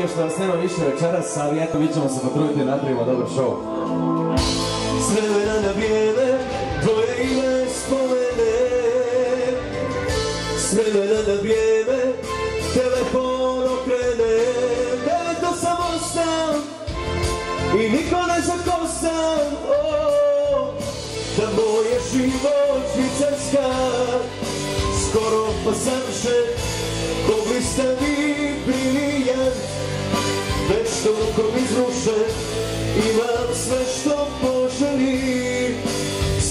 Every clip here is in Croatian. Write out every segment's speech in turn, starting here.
je što vas nema više večeras, ali eto, mi ćemo se potruditi i napravimo dobar show. S vremena na vrijeme, tvoje ime spomene. S vremena na vrijeme, telefon okrene. Eto sam ostao i niko ne zakosam. Oh, da moje život švicarska, skoro pa savršen, mogli ste vi toliko izrušen, imam sve što poželim,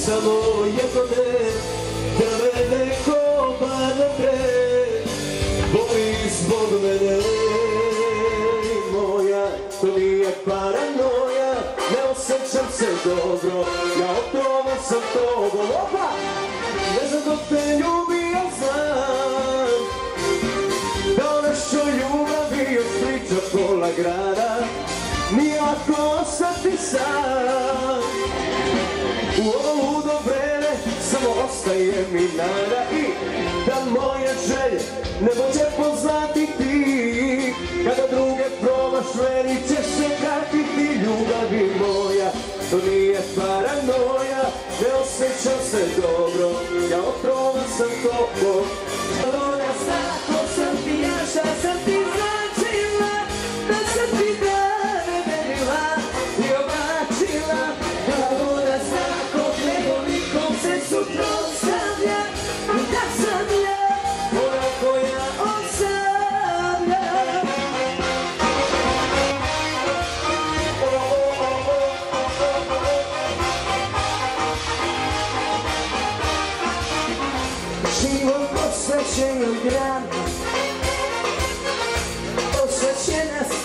samo jedno ne, da me neko manatre, boli zbog mene. Moja, to nije paranoja, ne osjećam se dobro, ja otrovan sam tobom, opa! Ne znam dok te pola grada, nijako ostati sam. U ovo ludo samo ostaje mi nada i da moje želje ne može poznati ti. Kada druge probaš, meni ćeš se vratiti ljubavi moja. To nije paranoja, ne osjećam Život posvećen joj drama Posvećena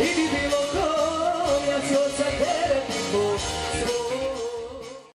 If